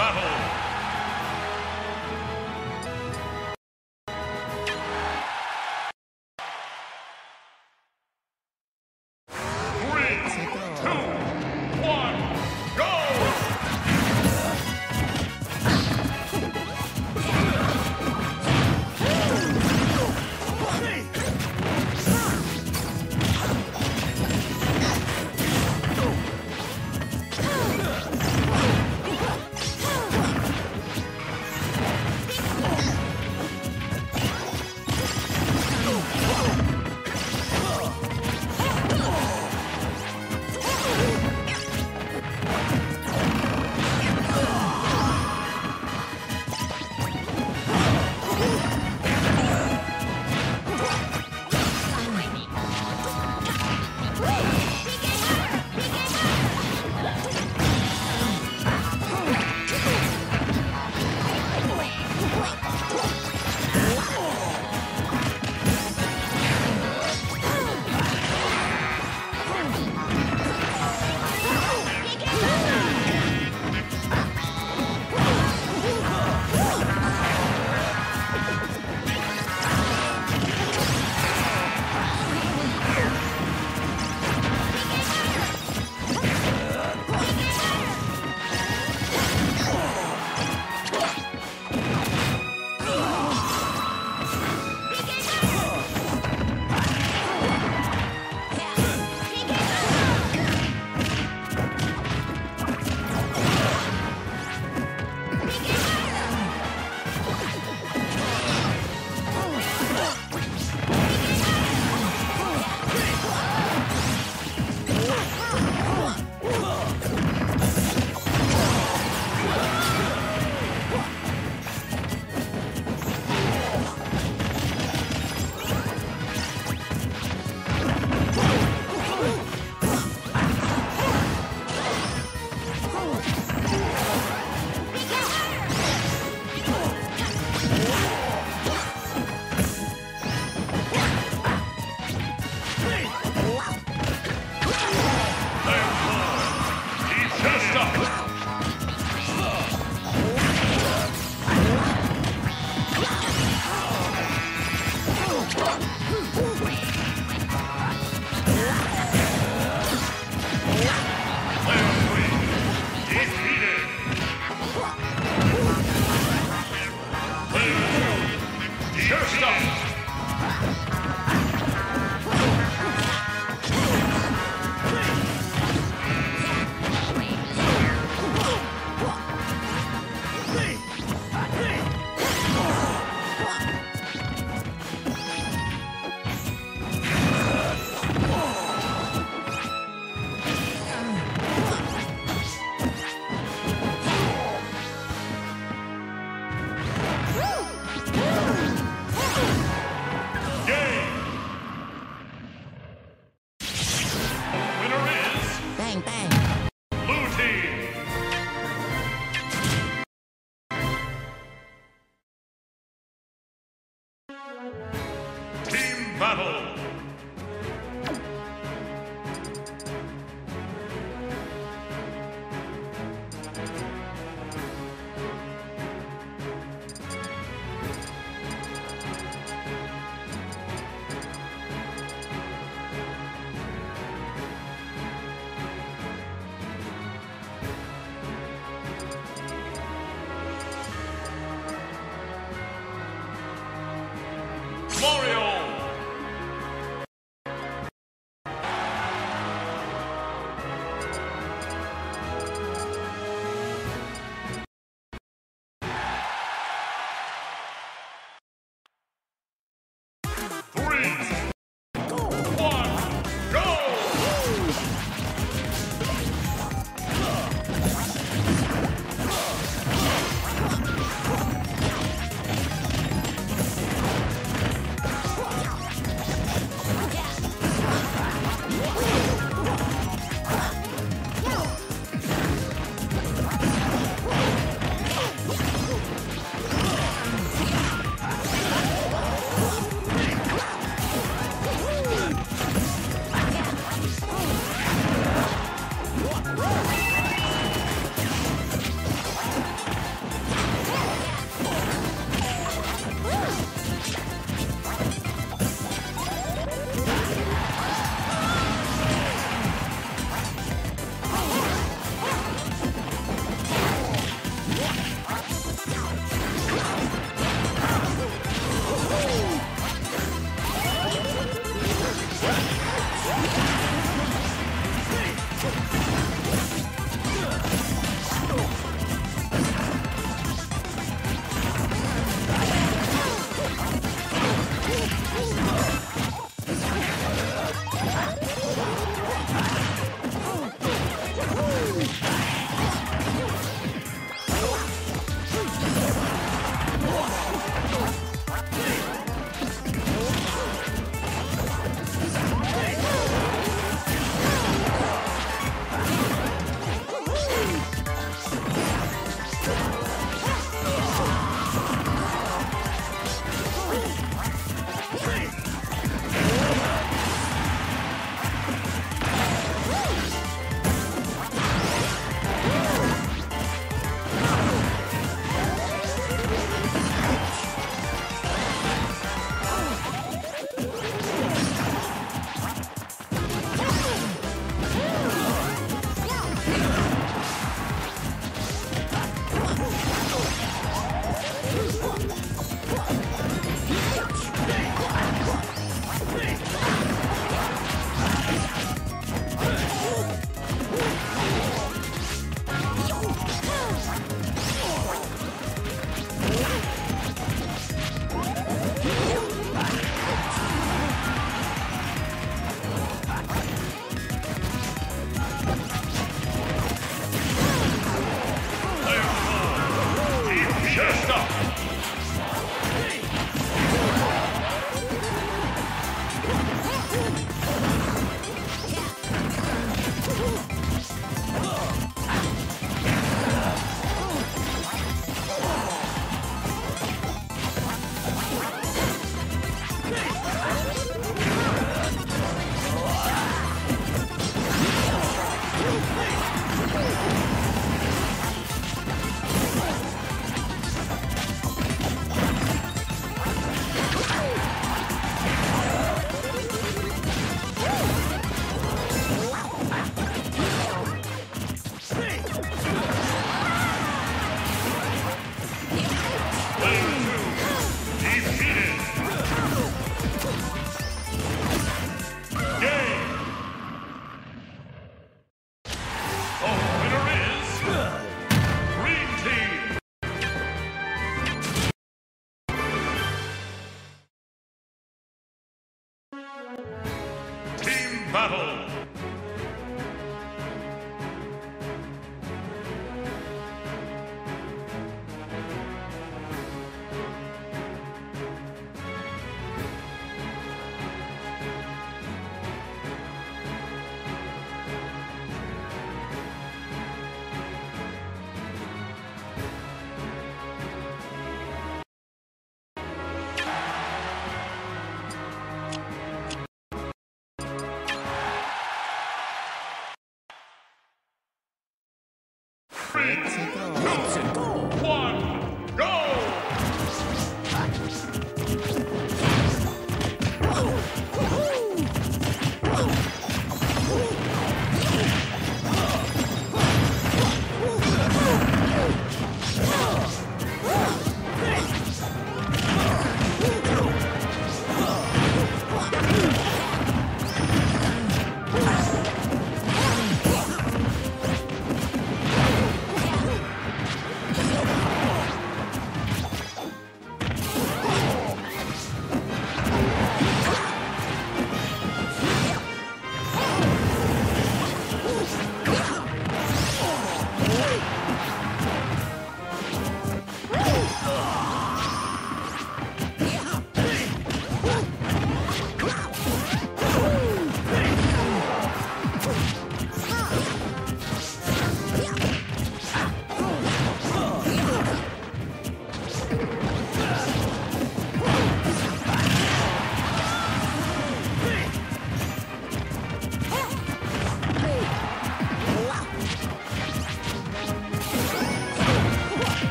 battle. Game. Battle.